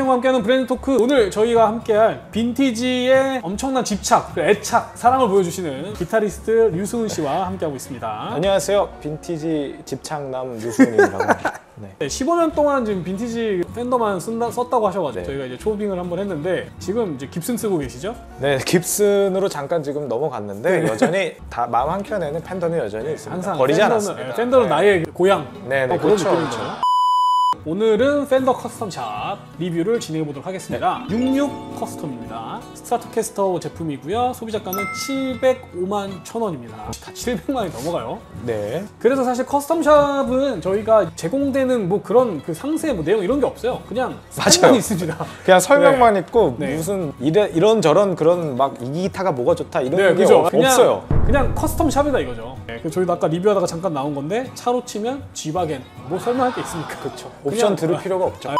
네, 인스테이션과 함께하는 브랜드 토크. 오늘 저희가 함께할 빈티지의 엄청난 집착, 그 애착, 사랑을 보여주시는 기타리스트 류승훈 씨와 함께하고 있습니다. 안녕하세요. 빈티지 집착남 합니다. 네. 네, 15년 동안 지금 빈티지 Fender만 쓴다, 썼다고 하셔가지고 네. 저희가 이제 초빙을 한번 했는데 지금 이제 Gibson 쓰고 계시죠? 네, Gibson으로 잠깐 지금 넘어갔는데 여전히 다 마음 한 켠에는 Fender는 여전히 있습니다. 항상 버리지 Fender는- 않았습니다. 네, Fender는 네. 나의 고향. 네, 네, 어, 그렇죠, 그렇죠. 오늘은 Fender Custom Shop 리뷰를 진행해 보도록 하겠습니다. 네. 66 custom입니다. Stratocaster 제품이고요. 소비자가는 705만 천 원입니다. 다 700만이 넘어가요. 네. 그래서 사실 custom shop은 저희가 제공되는 뭐 그런 그 상세 뭐 내용 이런 게 없어요. 그냥 맞아요. 있습니다. 그냥 설명만 있고 네. 무슨 이래, 이런 저런 그런 막 이 기타가 뭐가 좋다 이런 네, 게 그죠. 없, 그냥, 없어요. 그냥 custom shop이다 이거죠. 저희도 아까 리뷰하다가 잠깐 나온 건데 차로 치면 G바겐 뭐 설명할 게 있습니까? 그렇죠. 옵션 들을 필요가 없죠.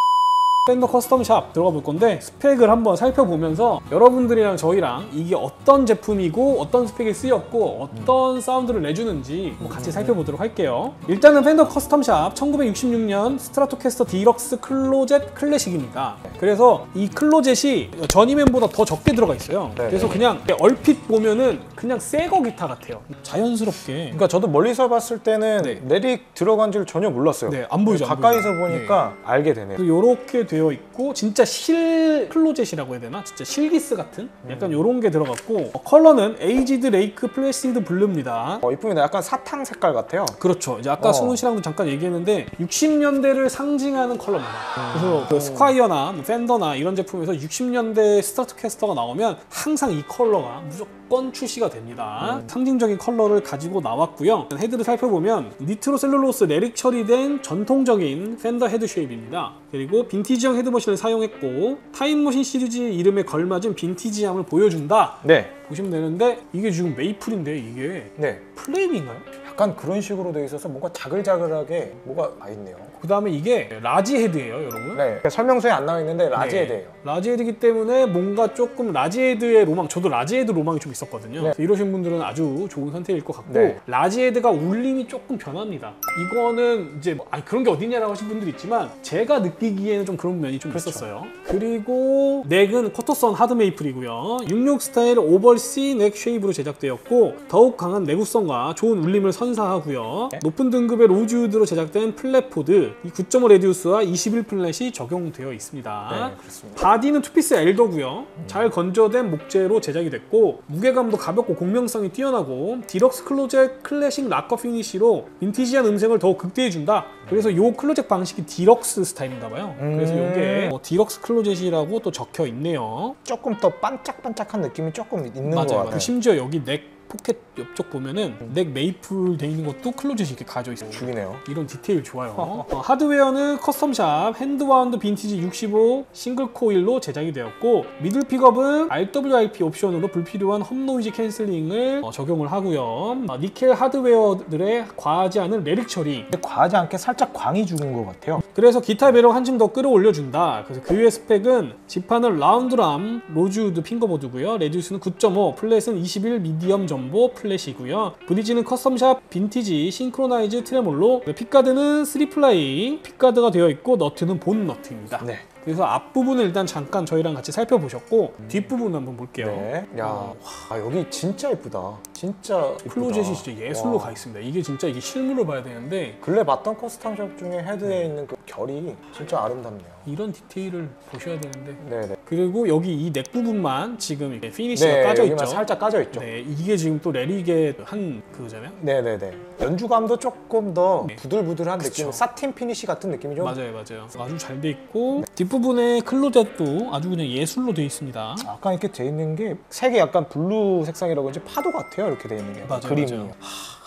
아, Fender Custom Shop 들어가 볼 건데 스펙을 한번 살펴보면서 여러분들이랑 저희랑 이게 어떤 제품이고 어떤 스펙이 쓰였고 어떤 사운드를 내주는지 뭐 같이 살펴보도록 할게요. 일단은 Fender Custom Shop 1966년 Stratocaster Deluxe Closet Classic입니다. 그래서 이 Closet이 Journeyman보다 더 적게 들어가 있어요. 네, 그래서 네. 그냥 얼핏 보면은 그냥 새거 기타 같아요. 자연스럽게 그러니까 저도 멀리서 봤을 때는 네. relic 들어간 줄 전혀 몰랐어요. 네, 안 보이죠, 안 가까이서 보이죠. 보니까 알게 되네요. 이렇게 되어 있고 진짜 실 Closet이라고 해야 되나? 진짜 실기스 같은 약간 이런 게 들어갔고 어, 컬러는 Aged Lake Placid Blue입니다. 어, 이쁩니다. 약간 사탕 색깔 같아요. 그렇죠. 이제 아까 어. 승훈 씨랑도 잠깐 얘기했는데 60년대를 상징하는 컬러입니다. 그래서 그 Squier나 뭐 Fender나 이런 제품에서 60년대 Stratocaster가 나오면 항상 이 컬러가 무조건 출시가 됩니다. 상징적인 컬러를 가지고 나왔고요. 헤드를 살펴보면 니트로셀룰로스 relic 처리된 전통적인 Fender head shape입니다. 그리고 빈티지형 head machine을 사용했고 타임머신 시리즈 이름에 걸맞은 빈티지함을 보여준다. 네. 보시면 되는데 이게 지금 maple인데 이게 네. flame인가요? 약간 그런 식으로 돼 있어서 뭔가 자글자글하게 뭐가 와 있네요. 그 다음에 이게 large head예요, 여러분. 네. 설명서에 안 나와 있는데 large 네. head예요. large head이기 때문에 뭔가 조금 large head의 로망, 저도 large head 로망이 좀 있었거든요. 네. 이러신 분들은 아주 좋은 선택일 것 같고 네. large head가 울림이 조금 변합니다. 이거는 이제 뭐, 아니 그런 게 어딨냐라고 하신 분들 있지만 제가 느끼기에는 좀 그런 면이 좀 그렇죠. 있었어요. 그리고 neck은 quartersawn hard maple이고요. 66 스타일 오벌C 넥 쉐입으로 제작되었고 더욱 강한 내구성과 좋은 울림을 선사하고요. 네. 높은 등급의 rosewood로 제작된 fretboard, 이 9.5 radius와 21 fret이 적용되어 있습니다. 네, 그렇습니다. 바디는 two-piece alder고요. 잘 건조된 목재로 제작이 됐고 무게감도 가볍고 공명성이 뛰어나고 Deluxe Closet Classic lacquer finish로 빈티지한 음색을 더욱 극대해준다. 그래서 요 Closet 방식이 디럭스 스타일인가 봐요. 그래서 음. 이게 뭐 Deluxe Closet이라고 또 적혀 있네요. 조금 더 반짝반짝한 느낌이 조금 있는 것 맞아요. 같아요. 그 심지어 여기 neck pocket 옆쪽 보면은 neck maple 돼 있는 것도 Closet이 이렇게 가져 있어요. 죽이네요. 이런 디테일 좋아요. 어, 하드웨어는 Custom Shop hand-wound vintage 65 single coil로 제작이 되었고 middle pickup은 RWRP 옵션으로 불필요한 hum noise canceling을 어, 적용을 하고요. 어, 니켈 하드웨어들의 과하지 않은 relic 처리. 근데 과하지 않게 살짝 광이 죽은 것 같아요. 그래서 기타 매력 한층 더 끌어올려준다. 그래서 그 외 스펙은 지판은 round-lam rosewood fingerboard고요. radius는 9.5, fret은 21 medium jumbo fret이고요. bridge는 Custom Shop vintage synchronized tremolo pickguard는 3-ply pickguard가 되어 있고 nut은 bone nut입니다. 네. 그래서 앞부분을 일단 잠깐 저희랑 같이 살펴보셨고 뒷부분 한번 볼게요. 네. 야, 와, 여기 진짜 예쁘다. 진짜. Closet이 진짜 예술로 와. 가 있습니다. 이게 진짜 이게 실물로 봐야 되는데 근래 봤던 Custom Shop 중에 헤드에 있는 그 결이 진짜 아름답네요. 이런 디테일을 보셔야 되는데 네네. 그리고 여기 이 neck 부분만 지금 이렇게 finish가 네, 까져 있죠. 살짝 까져 있죠. 네, 이게 지금 또 relic의 한 그거잖아요. 네네네. 연주감도 조금 더 네. 부들부들한 그쵸. 느낌, satin finish 같은 느낌이 좀 맞아요, 맞아요. 아주 잘 돼 있고 뒷부분에 Closet도 아주 그냥 예술로 돼 있습니다. 아까 이렇게 돼 있는 게 색이 약간 블루 색상이라고 하지 파도 같아요. 이렇게 돼 있는 게 맞아요, 그림이. 맞아요.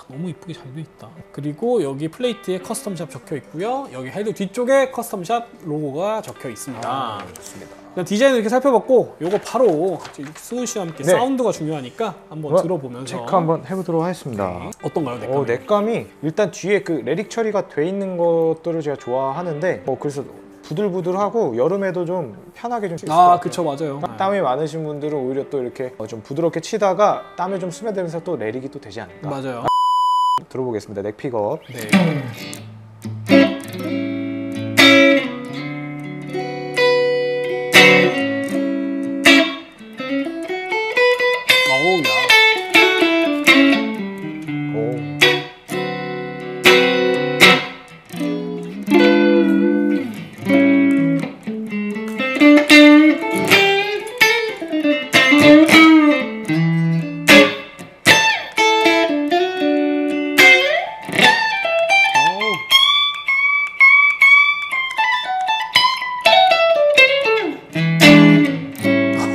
너무 이쁘게 잘 돼 있다. 그리고 여기 plate에 Custom Shop 적혀 있고요. 여기 헤드 뒤쪽에 Custom Shop 로고가 적혀 있습니다. 아, 좋습니다. 그냥 디자인을 이렇게 살펴봤고 요거 바로 승훈 씨와 함께 네. 사운드가 중요하니까 한번 어, 들어보면서 체크 한번 해보도록 하겠습니다. 어떤가요, neck? 어, neck감이 일단 뒤에 그 relic 처리가 돼 있는 것들을 제가 좋아하는데 어, 그래서 부들부들하고 여름에도 좀 편하게 좀 칠수 아, 그쵸, 맞아요. 같아요. 땀이 많으신 분들은 오히려 또 이렇게 어, 좀 부드럽게 치다가 땀에 좀 스며들면서 또 레릭이 또 되지 않을까 맞아요. 들어보겠습니다 넥 픽업 네.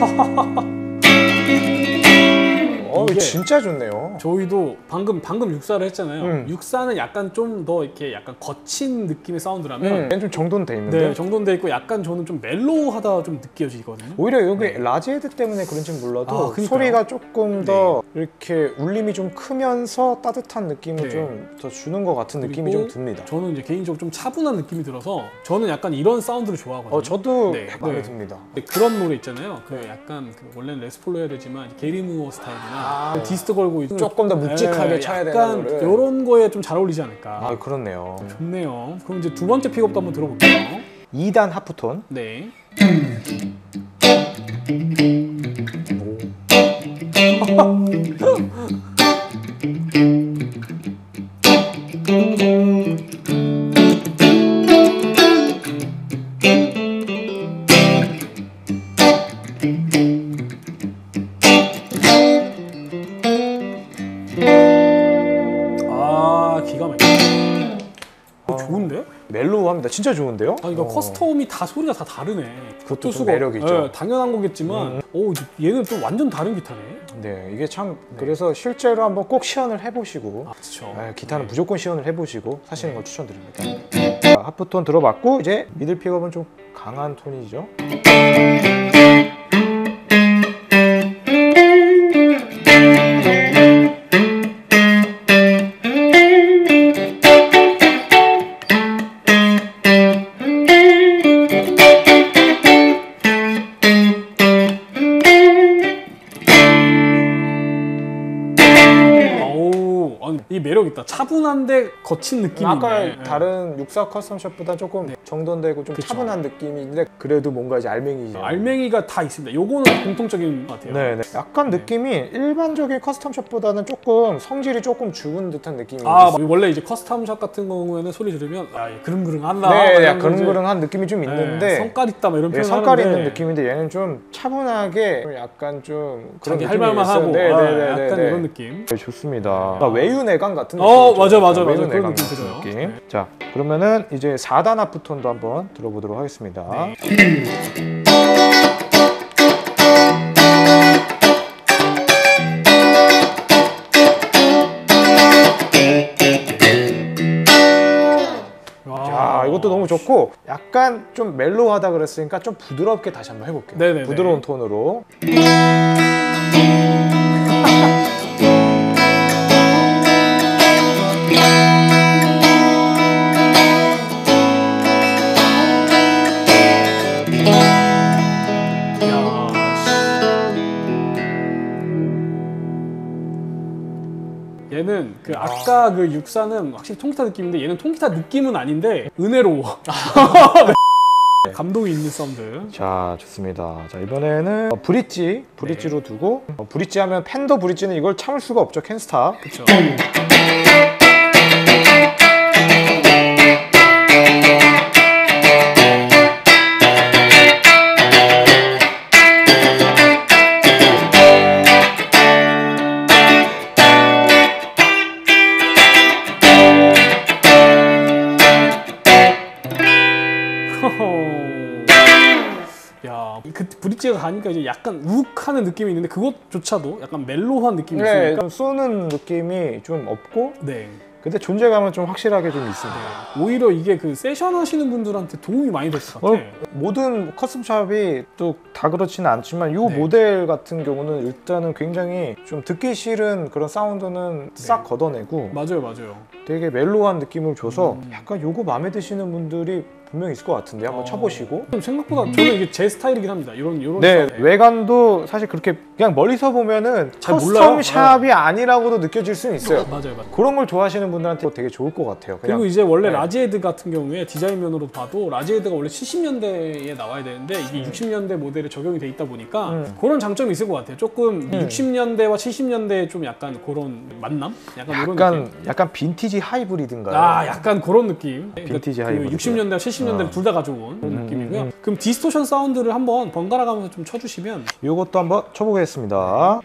Ha ha ha ha! 진짜 좋네요. 저희도 방금 방금 육사를 했잖아요. 음. 육사는 약간 좀 더 이렇게 약간 거친 느낌의 사운드라면 음, 좀 정돈 돼 있는데 네 정돈돼 있고 약간 저는 좀 mellow하다 좀 느껴지거든요. 오히려 여기 large head 때문에 그런지 몰라도 아. 소리가 조금 더 이렇게 울림이 좀 크면서 따뜻한 느낌을 네. 좀더 주는 것 같은 느낌이 좀 듭니다. 저는 이제 개인적으로 좀 차분한 느낌이 들어서 저는 약간 이런 사운드를 좋아하거든요. 어, 저도 네. 마음에 네. 듭니다. 근데 그런 노래 있잖아요. 그 약간 그 원래는 Les Paul로 해야 되지만 Gary Moore 스타일이나 아, dist 걸고 있는 조금 더 묵직하게 네, 쳐야 되는 약간 노래. 이런 거에 좀 잘 어울리지 않을까. 아, 그렇네요. 좋네요. 그럼 이제 두 번째 픽업도 한번 들어볼게요. 2단 하프톤. 네. 아 기가 막혀. 어, 좋은데? mellow합니다. 진짜 좋은데요? 아, 이거 어. custom이 다 소리가 다 다르네. 그것도 좀 매력이죠. 음. 예, 당연한 거겠지만, 오, 얘는 또 완전 다른 기타네. 네, 이게 참 그래서 실제로 한번 꼭 시연을 해보시고 아, 그렇죠. 네, 기타는 무조건 시연을 해보시고 사시는 걸 추천드립니다. 자, half tone 들어봤고 이제 middle pickup은 좀 강한 톤이죠. 있다. 차분한데 거친 느낌이 아까 있네. 예. 다른 육사 Custom Shop보다 조금 정돈되고 좀 그쵸. 차분한 느낌인데 그래도 뭔가 이제 알맹이죠. 알맹이가 다 있습니다. 요거는 공통적인 것 같아요. 네, 네. 약간 느낌이 일반적인 Custom Shop보다는 조금 성질이 조금 죽은 듯한 느낌이 아, 있어요. 원래 이제 Custom Shop 같은 경우에는 소리 들으면 아, 얘 그릉그릉한다. 네, 이제, 그릉그릉한 느낌이 좀 예, 있는데 성깔 있다, 뭐 이런 네, 표현 성깔 있는 느낌인데 얘는 좀 차분하게 약간 좀 그런 자기 할 말만 있어요. 하고 네, 아, 네, 네, 약간 네, 이런 네. 느낌. 네, 좋습니다. 그러니까 외유 내강 같은 어, 느낌이죠. 맞아, 맞아, 맞아. 그런 느낌 들어요. 느낌. 네. 자, 그러면은 이제 4단 하프톤도 한번 들어보도록 하겠습니다. 네. 자, 이것도 너무 좋고 약간 좀 멜로우하다 그랬으니까 좀 부드럽게 다시 한번 해볼게요. 네네네. 부드러운 톤으로. 아까 그 육사는 확실히 통기타 느낌인데 얘는 통기타 느낌은 아닌데 은혜로워. 네. 감동이 있는 사운드. 자, 좋습니다. 자, 이번에는 어, 브릿지, 브릿지로 두고 어, 브릿지 하면 Fender 브릿지는 이걸 참을 수가 없죠. 캔스타. 그렇 브릿지가 가니까 이제 약간 욱하는 느낌이 있는데 그것조차도 약간 mellow한 느낌이 네, 있으니까. 좀 쏘는 느낌이 좀 없고 네. 근데 존재감은 좀 확실하게 좀 있습니다. 오히려 이게 그 세션 하시는 분들한테 도움이 많이 될것 같아. 어, 모든 custom shop이 또 다 그렇지는 않지만 이 네. 모델 같은 경우는 일단은 굉장히 좀 듣기 싫은 그런 사운드는 싹 네. 걷어내고 맞아요, 맞아요. 되게 mellow한 느낌을 줘서 음. 약간 요거 마음에 드시는 분들이 분명 있을 것 같은데 한번 어. 쳐보시고 좀 생각보다 저는 이게 제 스타일이긴 합니다. 이런 이런 네 스타일. 외관도 사실 그렇게 그냥 멀리서 보면은 잘 몰라요. custom shop이 아니라고도 느껴질 수는 있어요 맞아요, 맞아요. 그런 걸 좋아하시는 분들한테 되게 좋을 것 같아요 그냥 그리고 이제 원래 네. large head 같은 경우에 디자인 면으로 봐도 large head가 원래 70년대에 나와야 되는데 이게 60년대 모델에 적용이 돼 있다 보니까 음. 그런 장점이 있을 것 같아요. 조금 60년대와 70년대에 좀 약간 그런 만남? 약간 이런 약간 느낌. 약간 빈티지 하이브리드인가요? 아, 약간 그런 느낌. 빈티지 그 하이브리드. 60년대와 70년대 를 어. 둘다 가져온 그런 음, 느낌이고요. 음, 그럼 distortion 사운드를 한번 번갈아 가면서 좀 쳐주시면 요것도 한번 쳐보겠습니다.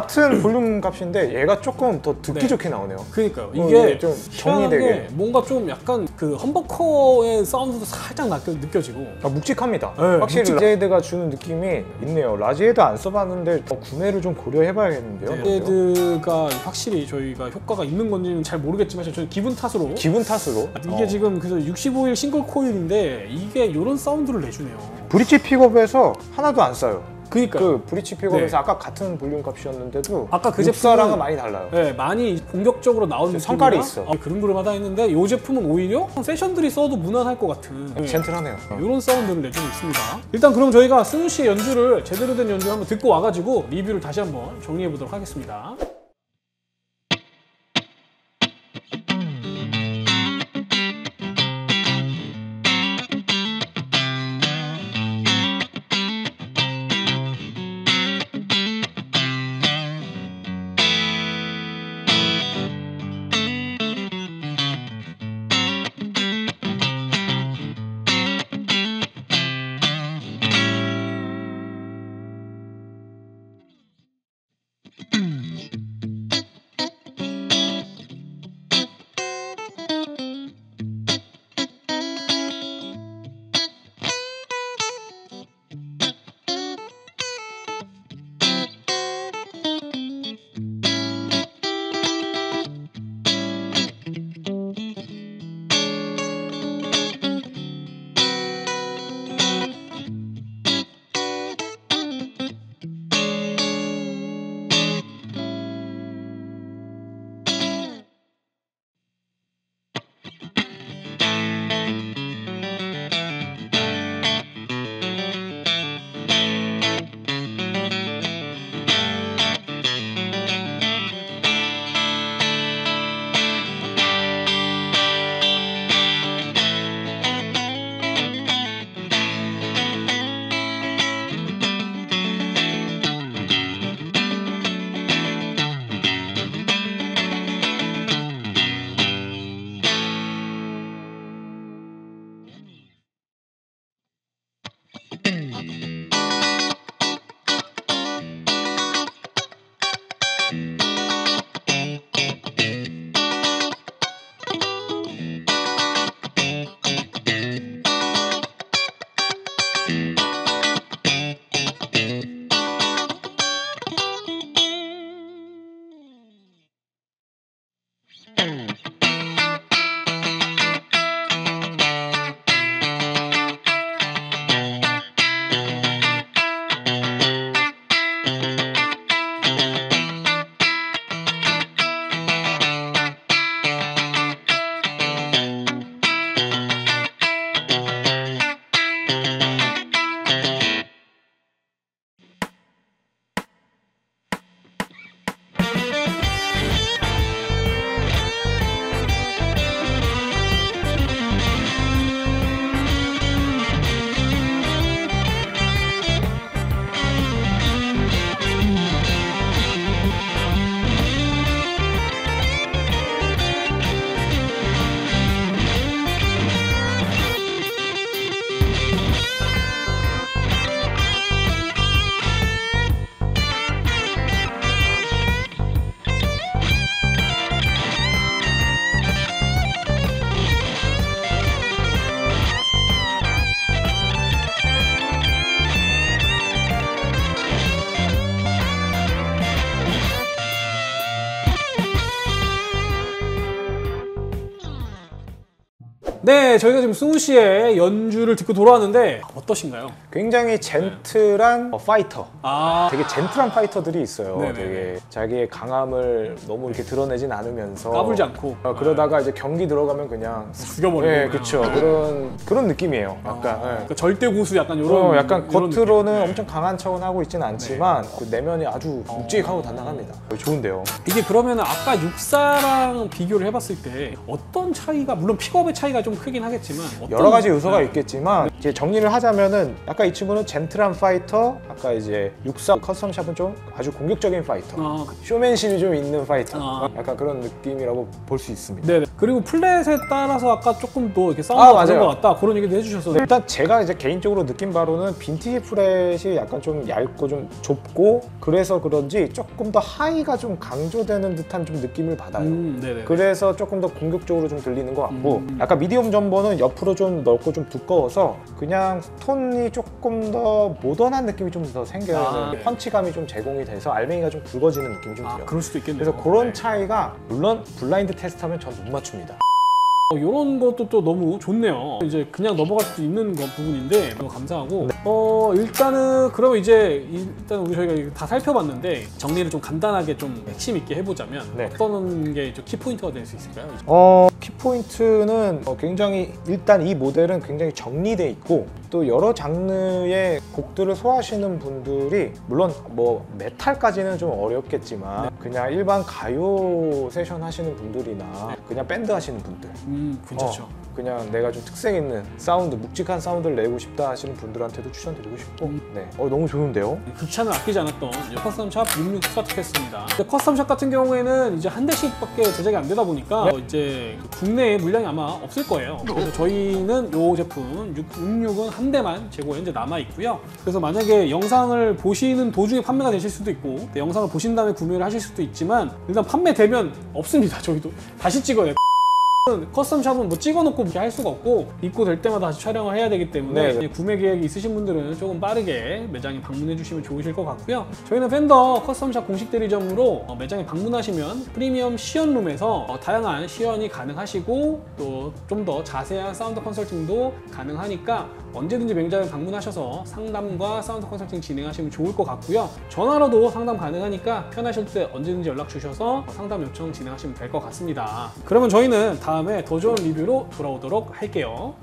같은 볼륨 값인데 얘가 조금 더 듣기 네. 좋게 나오네요. 그러니까요. 어, 이게 좀 정리되게. 뭔가 좀 약간 그 humbucker의 사운드도 살짝 느껴, 느껴지고 아, 묵직합니다. 네, 확실히 묵직하- large head가 주는 느낌이 있네요. large head 안 써봤는데 어, 구매를 좀 고려해봐야겠는데요. 헤드가 확실히 저희가 효과가 있는 건지는 잘 모르겠지만 저는 기분 탓으로 기분 탓으로 이게 어. 지금 그래서 65일 single coil인데 이게 이런 사운드를 내주네요. 브릿지 픽업에서 하나도 안 싸요. 그러니까 그 브릿지 픽업에서 네. 아까 같은 볼륨 값이었는데도 아까 그 제품은- 많이 달라요. 네, 많이 본격적으로 나온 성깔이 있어. 아, 그름그름하다 했는데 이 제품은 오히려 세션들이 써도 무난할 것 같은 네. 젠틀하네요. 이런 사운드를 내주고 있습니다. 일단 그럼 저희가 승우 씨의 연주를 제대로 된 연주를 한번 듣고 와가지고 리뷰를 다시 한번 정리해 보도록 하겠습니다. 네, 저희가 지금 승우 씨의 연주를 듣고 돌아왔는데 어떠신가요? 굉장히 gentle한 어, 파이터. 아, 되게 gentle한 fighter들이 있어요. 네네네. 되게 자기의 강함을 너무 이렇게 드러내진 않으면서 까불지 않고 어, 그러다가 이제 경기 들어가면 그냥 죽여버리고 네. 그렇죠. 그런 그런 느낌이에요. 약간. 네. 그러니까 절대 고수 약간 이런 어, 약간 겉으로는. 네. 엄청 강한 척은 하고 있진 않지만 그 내면이 아주 묵직하고 단단합니다. 좋은데요. 이게 그러면 아까 육사랑 비교를 해봤을 때 어떤 차이가 물론 픽업의 차이가 좀 크긴 하겠지만 여러 가지 요소가 네. 있겠지만 이제 정리를 하자면은 아까 이 친구는 gentle한 fighter, 아까 이제 육사 custom shop은 좀 아주 공격적인 파이터, 아, 그- 쇼맨십이 좀 있는 파이터, 아. 약간 그런 느낌이라고 볼 수 있습니다. 네네. 그리고 fret에 따라서 아까 조금 더 이렇게 아, 다른 맞아요. 것 같다 그런 얘기도 해주셔서 네, 일단 제가 이제 개인적으로 느낀 바로는 빈티지 fret이 약간 좀 얇고 좀 좁고 그래서 그런지 조금 더 high가 좀 강조되는 듯한 좀 느낌을 받아요. 음, 네네. 그래서 조금 더 공격적으로 좀 들리는 것 같고 음. 약간 medium jumbo는 옆으로 좀 넓고 좀 두꺼워서 그냥 톤이 조금 더 모던한 느낌이 좀 더 생겨야 아, 네. 펀치감이 좀 제공이 돼서 알맹이가 좀 굵어지는 느낌이 좀 아, 들어요. 그럴 수도 있겠네요. 그래서 그런 네. 차이가 물론 blind test하면 전 못 맞춥니다. 어, 이런 것도 또 너무 좋네요. 이제 그냥 넘어갈 수 있는 거 부분인데 너무 감사하고 네. 어 일단은 그러면 이제 일단 우리 저희가 다 살펴봤는데 정리를 좀 간단하게 좀 핵심 있게 해보자면 네. 어떤 게 key point가 될 수 있을까요? 어, key point는 어, 굉장히 일단 이 모델은 굉장히 정리돼 있고 또 여러 장르의 곡들을 소화하시는 분들이 물론 뭐 메탈까지는 좀 어렵겠지만 그냥 일반 가요 세션 하시는 분들이나 그냥 밴드 하시는 분들 음 괜찮죠. 어, 그냥 내가 좀 특색 있는 사운드 묵직한 사운드를 내고 싶다 하시는 분들한테도 추천드리고 싶고 네. 어, 너무 좋은데요? 극찬을 아끼지 않았던 custom shop 66 Stratocaster입니다. 이제 custom shop 같은 경우에는 이제 한 대씩밖에 제작이 안 되다 보니까 어, 이제 국내에 물량이 아마 없을 거예요. 그래서 저희는 이 제품 66은 한 대만 재고 현재 남아 있고요. 그래서 만약에 영상을 보시는 도중에 판매가 되실 수도 있고 영상을 보신 다음에 구매를 하실 수도 있지만 일단 판매되면 없습니다. 저희도 다시 찍어야 돼요. custom shop은 뭐 찍어놓고 이렇게 할 수가 없고 입고 될 때마다 다시 촬영을 해야 되기 때문에 네, 네. 구매 계획이 있으신 분들은 조금 빠르게 매장에 방문해 주시면 좋으실 것 같고요. 저희는 Fender custom shop 공식 대리점으로 어, 매장에 방문하시면 프리미엄 시연룸에서 어, 다양한 시연이 가능하시고 또 좀 더 자세한 사운드 컨설팅도 가능하니까 언제든지 매장에 방문하셔서 상담과 사운드 컨설팅 진행하시면 좋을 것 같고요. 전화로도 상담 가능하니까 편하실 때 언제든지 연락 주셔서 상담 요청 진행하시면 될 것 같습니다. 그러면 저희는 다음에 더 좋은 리뷰로 돌아오도록 할게요.